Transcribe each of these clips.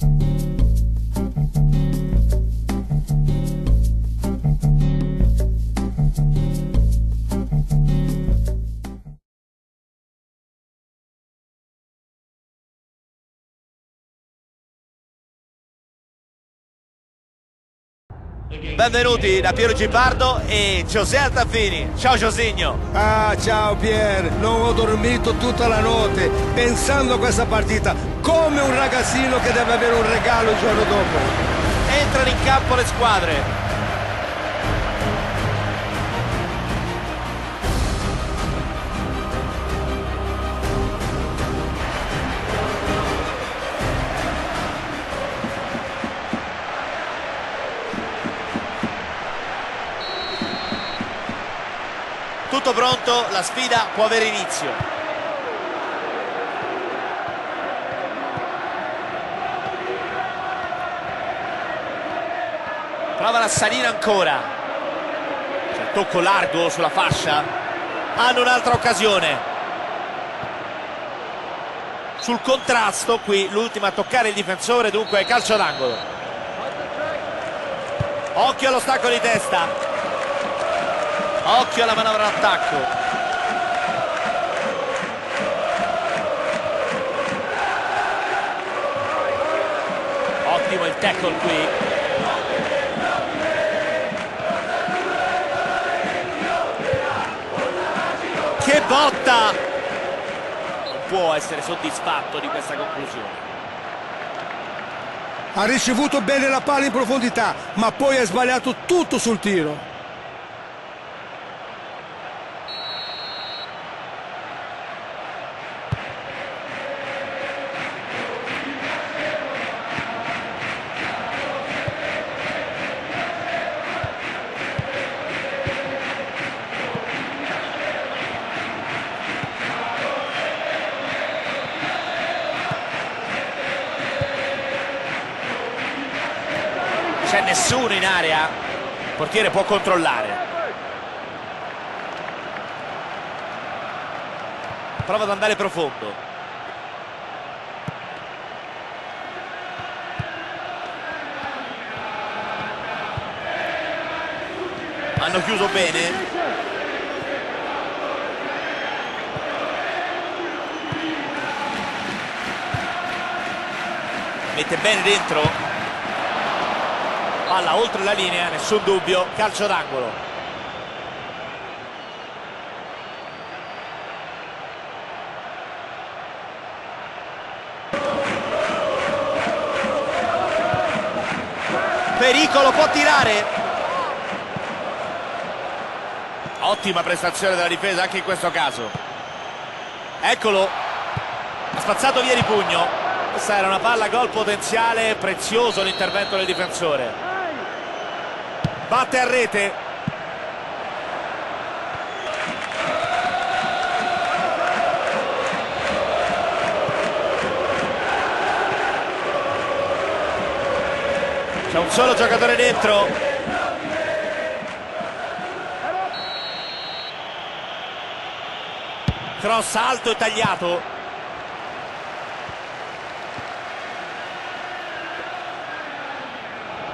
you Benvenuti da Piero Gipardo e José Altafini. Ciao Josigno. Ah, ciao Pier, non ho dormito tutta la notte pensando a questa partita come un ragazzino che deve avere un regalo il giorno dopo. Entrano in campo le squadre. Tutto pronto, la sfida può avere inizio. Provano a salire ancora. C'è il tocco largo sulla fascia. Hanno un'altra occasione. Sul contrasto qui l'ultima a toccare il difensore, dunque calcio d'angolo. Occhio allo stacco di testa. Occhio alla manovra d'attacco. Ottimo il tackle qui. Che botta! Non può essere soddisfatto di questa conclusione. Ha ricevuto bene la palla in profondità, ma poi ha sbagliato tutto sul tiro. C'è nessuno in area il portiere può controllare. Prova ad andare profondo. Hanno chiuso bene. Mette bene dentro palla oltre la linea, nessun dubbio, calcio d'angolo. Pericolo, può tirare. Ottima prestazione della difesa anche in questo caso. Eccolo, ha spazzato via di pugno. Questa era una palla gol potenziale, prezioso l'intervento del difensore batte a rete. C'è un solo giocatore dentro. Cross alto e tagliato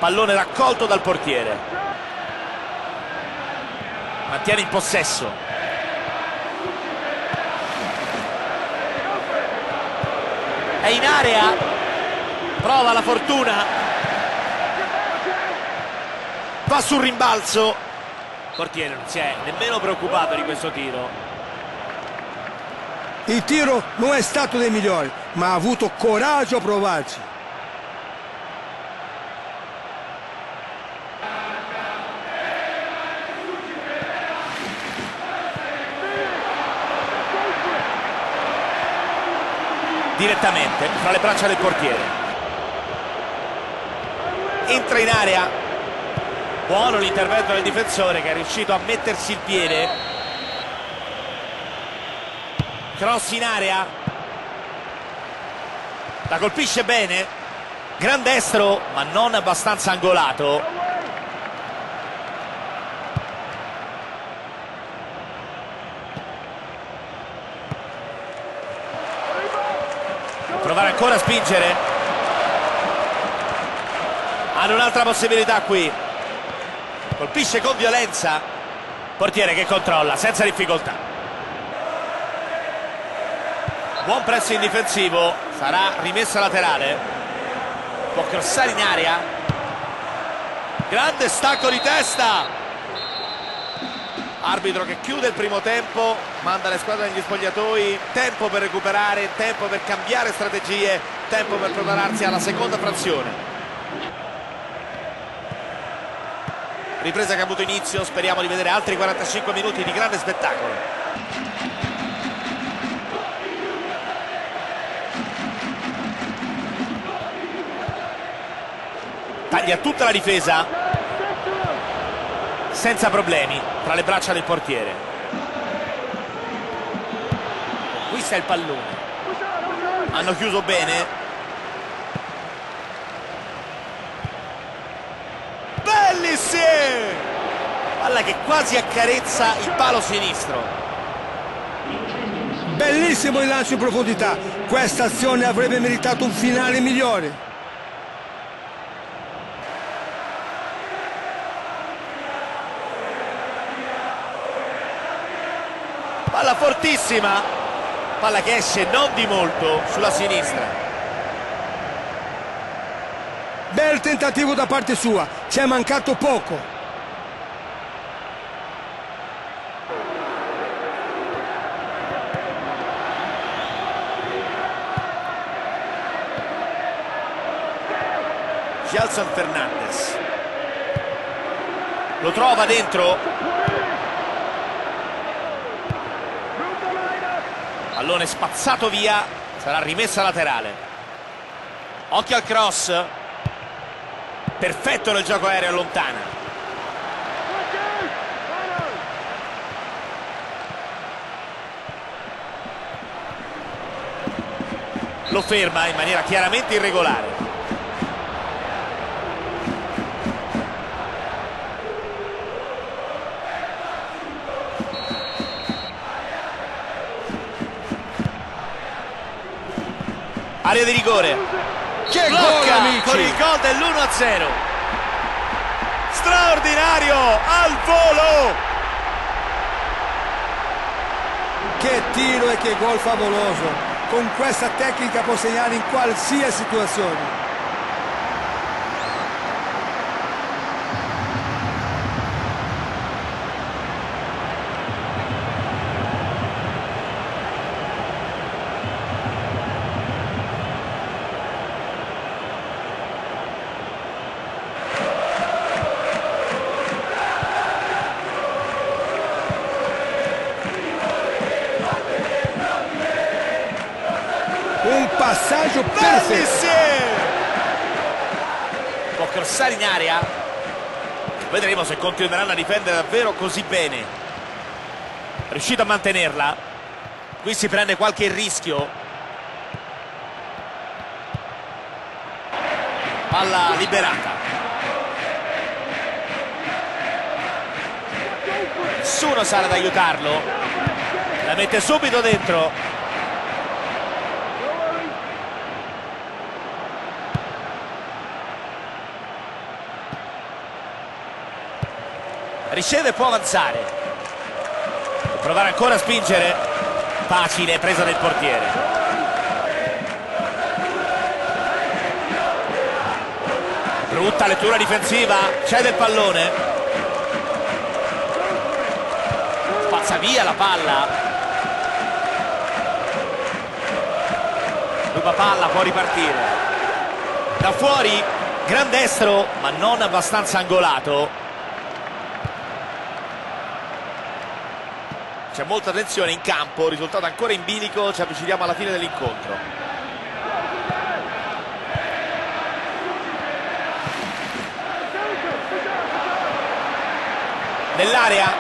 pallone raccolto dal portiere. Mantiene in possesso. È in area. Prova la fortuna. Va sul rimbalzo. Portiere non si è nemmeno preoccupato di questo tiro. Il tiro non è stato dei migliori, ma ha avuto coraggio a provarci. Direttamente fra le braccia del portiere. Entra in area. Buono l'intervento del difensore che è riuscito a mettersi il piede. Cross in area. La colpisce bene. Gran destro ma non abbastanza angolato provare ancora a spingere. Hanno un'altra possibilità qui. Colpisce con violenza. Portiere che controlla senza difficoltà. Buon pressing difensivo. Sarà rimessa laterale. Può crossare in area. Grande stacco di testa. Arbitro che chiude il primo tempo manda le squadre negli spogliatoi. Tempo per recuperare tempo per cambiare strategie tempo per prepararsi alla seconda frazione. Ripresa che ha avuto inizio speriamo di vedere altri 45 minuti di grande spettacolo. Taglia tutta la difesa senza problemi tra le braccia del portiere qui sta il pallone. Hanno chiuso bene. Bellissimo palla che quasi accarezza il palo sinistro. Bellissimo il lancio in profondità. Questa azione avrebbe meritato un finale migliore. Palla fortissima palla che esce non di molto sulla sinistra. Bel tentativo da parte sua ci è mancato poco. Gelson Fernandez lo trova dentro pallone spazzato via sarà rimessa laterale. Occhio al cross. Perfetto nel gioco aereo allontana. Lo ferma in maniera chiaramente irregolare area di rigore. Che blocca gol, con il gol dell'1-0. Straordinario al volo. Che tiro e che gol favoloso. Con questa tecnica può segnare in qualsiasi situazione un passaggio perfetto può crossare in area? Vedremo se continueranno a difendere davvero così bene. Riuscito a mantenerla? Qui si prende qualche rischio. Palla liberata. Nessuno sale ad aiutarlo. La mette subito dentro riceve e può avanzare. Provare ancora a spingere. Facile presa del portiere. Brutta lettura difensiva. Cede il pallone. Spazza via la palla. Ruba palla può ripartire. Da fuori gran destro ma non abbastanza angolato c'è molta tensione in campo risultato ancora in bilico ci avviciniamo alla fine dell'incontro. Nell'area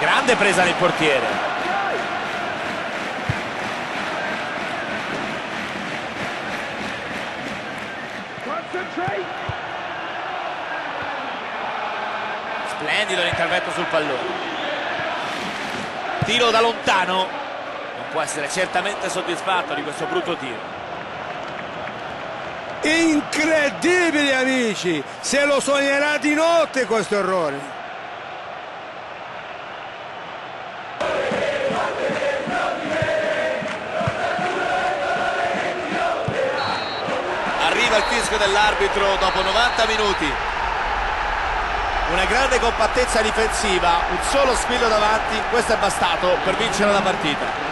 grande presa del portiere. Splendido l'intervento sul pallone tiro da lontano non può essere certamente soddisfatto di questo brutto tiro Incredibile amici, se lo sognerà di notte questo errore. Arriva il fischio dell'arbitro dopo 90 minuti. Una grande compattezza difensiva, un solo squillo davanti, questo è bastato per vincere la partita.